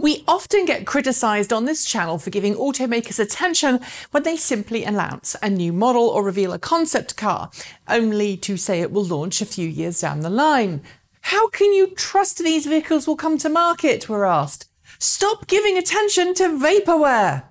We often get criticised on this channel for giving automakers attention when they simply announce a new model or reveal a concept car, only to say it will launch a few years down the line. How can you trust these vehicles will come to market? We're asked. Stop giving attention to vaporware.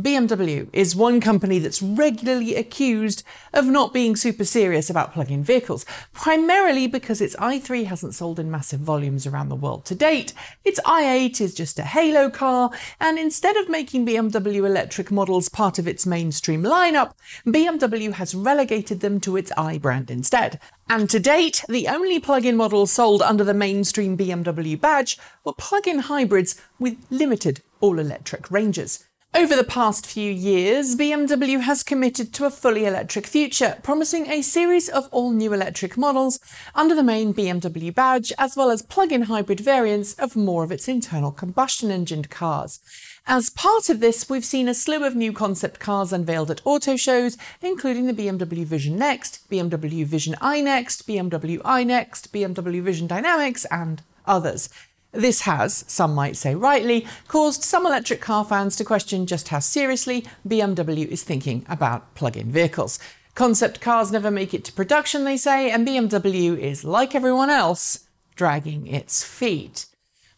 BMW is one company that's regularly accused of not being super serious about plug-in vehicles, primarily because its i3 hasn't sold in massive volumes around the world to date, its i8 is just a halo car, and instead of making BMW electric models part of its mainstream lineup, BMW has relegated them to its i brand instead. And to date, the only plug-in models sold under the mainstream BMW badge were plug-in hybrids with limited all-electric ranges. Over the past few years, BMW has committed to a fully electric future, promising a series of all new electric models under the main BMW badge, as well as plug-in hybrid variants of more of its internal combustion engined cars. As part of this, we've seen a slew of new concept cars unveiled at auto shows, including the BMW Vision Next, BMW Vision iNext, BMW iNext, BMW Vision Dynamics, and others. This has, some might say rightly, caused some electric car fans to question just how seriously BMW is thinking about plug in vehicles. Concept cars never make it to production, they say, and BMW is, like everyone else, dragging its feet.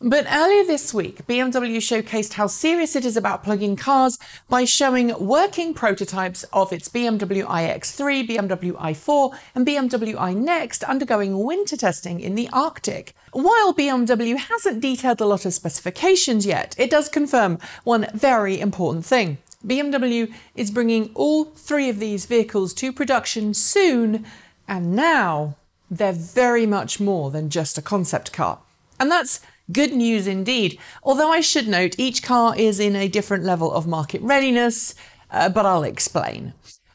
But earlier this week, BMW showcased how serious it is about plug-in cars by showing working prototypes of its BMW iX3, BMW i4, and BMW iNext undergoing winter testing in the Arctic. While BMW hasn't detailed a lot of specifications yet, it does confirm one very important thing. BMW is bringing all three of these vehicles to production soon, and now they're very much more than just a concept car. And that's Good news indeed. Although I should note each car is in a different level of market readiness, uh, but I'll explain.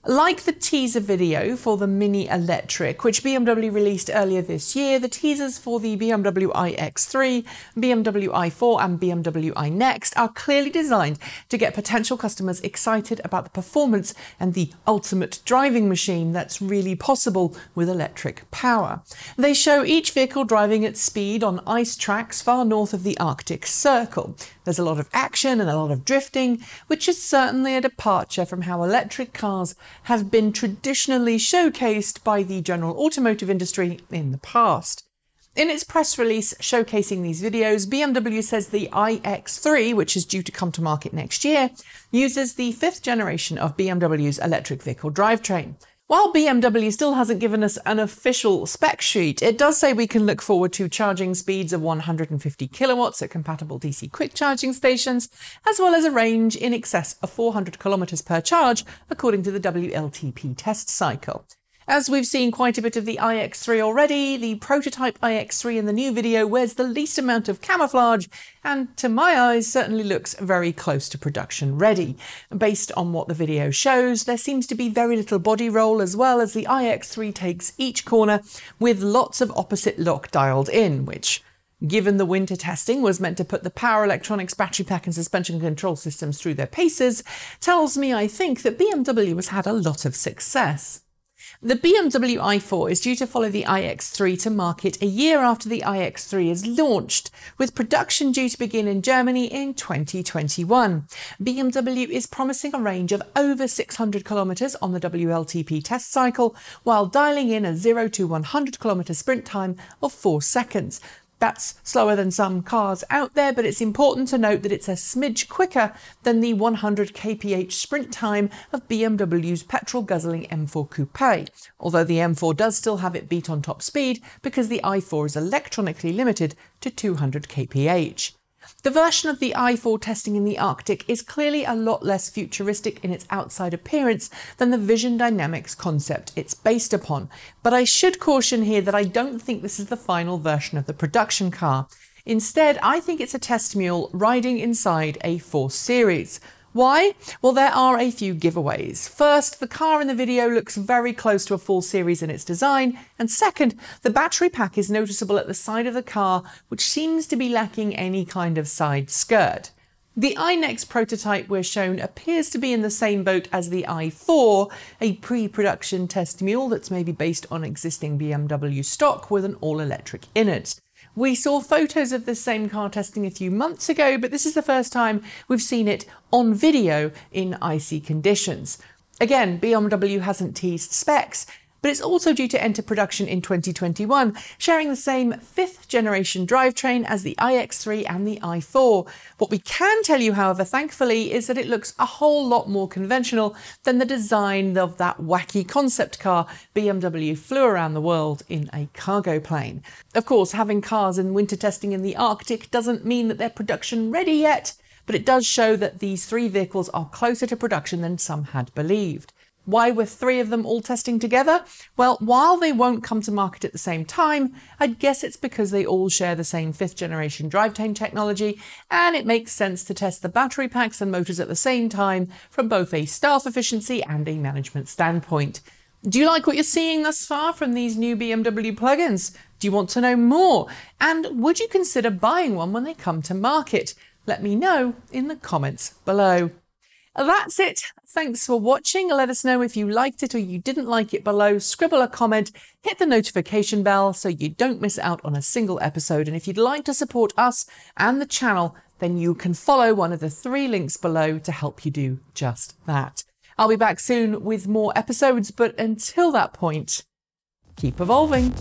Like the teaser video for the Mini Electric, which BMW released earlier this year, the teasers for the BMW iX3, BMW i4, and BMW iNext are clearly designed to get potential customers excited about the performance and the ultimate driving machine that's really possible with electric power. They show each vehicle driving at speed on ice tracks far north of the Arctic Circle. There's a lot of action and a lot of drifting, which is certainly a departure from how electric cars have been traditionally showcased by the general automotive industry in the past. In its press release showcasing these videos, BMW says the iX3, which is due to come to market next year, uses the fifth generation of BMW's electric vehicle drivetrain. While BMW still hasn't given us an official spec sheet, it does say we can look forward to charging speeds of 150 kilowatts at compatible DC quick charging stations, as well as a range in excess of 400 kilometers per charge, according to the WLTP test cycle. As we've seen quite a bit of the iX3 already, the prototype iX3 in the new video wears the least amount of camouflage and to my eyes certainly looks very close to production ready. Based on what the video shows, there seems to be very little body roll as well as the iX3 takes each corner with lots of opposite lock dialed in, which given the winter testing was meant to put the power electronics, battery pack and suspension control systems through their paces, tells me I think that BMW has had a lot of success. The BMW i4 is due to follow the iX3 to market a year after the iX3 is launched, with production due to begin in Germany in 2021. BMW is promising a range of over 600 kilometers on the WLTP test cycle, while dialing in a 0 to 100 kilometer sprint time of 4 seconds, that's slower than some cars out there, but it's important to note that it's a smidge quicker than the 100 kph sprint time of BMW's petrol guzzling M4 Coupe, although the M4 does still have it beat on top speed because the i4 is electronically limited to 200 kph. The version of the i4 testing in the Arctic is clearly a lot less futuristic in its outside appearance than the Vision Dynamics concept it's based upon, but I should caution here that I don't think this is the final version of the production car. Instead, I think it's a test mule riding inside a 4 Series. Why? Well, there are a few giveaways. First, the car in the video looks very close to a 4 Series in its design, and second, the battery pack is noticeable at the side of the car, which seems to be lacking any kind of side skirt. The iNext prototype we're shown appears to be in the same boat as the i4, a pre-production test mule that's maybe based on existing BMW stock with an all-electric in it. We saw photos of this same car testing a few months ago, but this is the first time we've seen it on video in icy conditions. Again, BMW hasn't teased specs, but it's also due to enter production in 2021, sharing the same fifth generation drivetrain as the iX3 and the i4. What we can tell you, however, thankfully, is that it looks a whole lot more conventional than the design of that wacky concept car BMW flew around the world in a cargo plane. Of course, having cars in winter testing in the Arctic doesn't mean that they're production ready yet, but it does show that these three vehicles are closer to production than some had believed. Why were three of them all testing together? Well, while they won't come to market at the same time, I'd guess it's because they all share the same fifth generation drivetrain technology, and it makes sense to test the battery packs and motors at the same time from both a staff efficiency and a management standpoint. Do you like what you're seeing thus far from these new BMW plugins? Do you want to know more? And would you consider buying one when they come to market? Let me know in the comments below. That's it. Thanks for watching. Let us know if you liked it or you didn't like it below. Scribble a comment, hit the notification bell so you don't miss out on a single episode. And if you'd like to support us and the channel, then you can follow one of the three links below to help you do just that. I'll be back soon with more episodes, but until that point, keep evolving.